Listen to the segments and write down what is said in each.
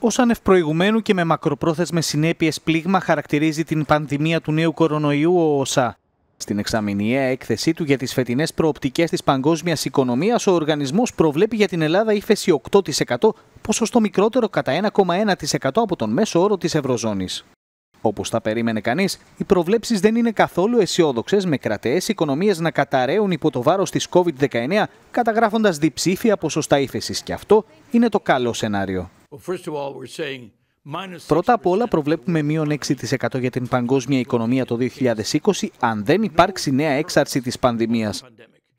Ω ανευπροηγουμένου και με μακροπρόθεσμες συνέπειες πλήγμα χαρακτηρίζει την πανδημία του νέου κορονοϊού ο ΟΣΑ. Στην εξαμηνιαία έκθεσή του για τις φετινές προοπτικές της παγκόσμιας οικονομίας, ο οργανισμός προβλέπει για την Ελλάδα ύφεση 8%, ποσοστό μικρότερο κατά 1,1% από τον μέσο όρο της Ευρωζώνης. Όπως θα περίμενε κανείς, οι προβλέψεις δεν είναι καθόλου αισιόδοξες, με κρατεές οικονομίες να καταραίουν υπό το βάρος της COVID-19, καταγράφοντας διψήφια ποσοστά ύφεσης. Και αυτό είναι το καλό σενάριο. Πρώτα απ' όλα προβλέπουμε μείον 6% για την παγκόσμια οικονομία το 2020 αν δεν υπάρξει νέα έξαρση της πανδημίας.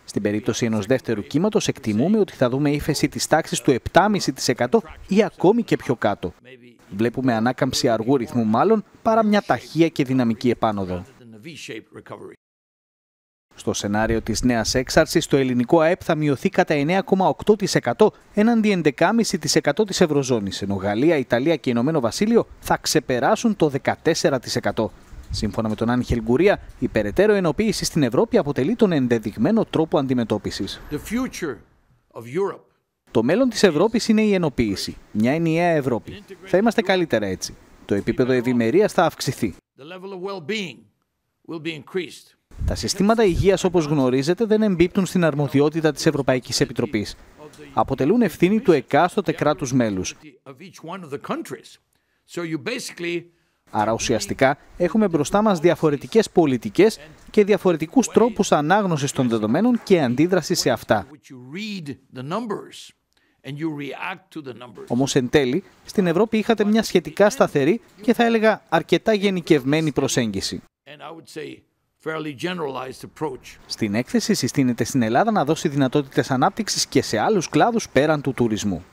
Στην περίπτωση ενός δεύτερου κύματος εκτιμούμε ότι θα δούμε ύφεση της τάξης του 7,5% ή ακόμη και πιο κάτω. Βλέπουμε ανάκαμψη αργού ρυθμού μάλλον παρά μια ταχεία και δυναμική επάνωδο. Στο σενάριο της νέας έξαρσης, το ελληνικό ΑΕΠ θα μειωθεί κατά 9,8% έναντι 11,5% της Ευρωζώνης, ενώ Γαλλία, Ιταλία και Ηνωμένο Βασίλειο θα ξεπεράσουν το 14%. Σύμφωνα με τον Άνχελ Γκουρία, η περαιτέρω ενοποίηση στην Ευρώπη αποτελεί τον ενδεδειγμένο τρόπο αντιμετώπισης. Το μέλλον της Ευρώπης είναι η ενοποίηση, μια ενιαία Ευρώπη. Θα είμαστε καλύτερα έτσι. Το επίπεδο ευημερίας θα αυξηθεί. Τα συστήματα υγείας όπως γνωρίζετε δεν εμπίπτουν στην αρμοδιότητα της Ευρωπαϊκής Επιτροπής. Αποτελούν ευθύνη του εκάστοτε κράτους μέλους. Άρα ουσιαστικά έχουμε μπροστά μας διαφορετικές πολιτικές και διαφορετικούς τρόπους ανάγνωσης των δεδομένων και αντίδρασης σε αυτά. Όμως εν τέλει, στην Ευρώπη είχατε μια σχετικά σταθερή και θα έλεγα αρκετά γενικευμένη προσέγγιση. Στην έκθεση συστήνεται στην Ελλάδα να δώσει δυνατότητες ανάπτυξης και σε άλλους κλάδους πέραν του τουρισμού.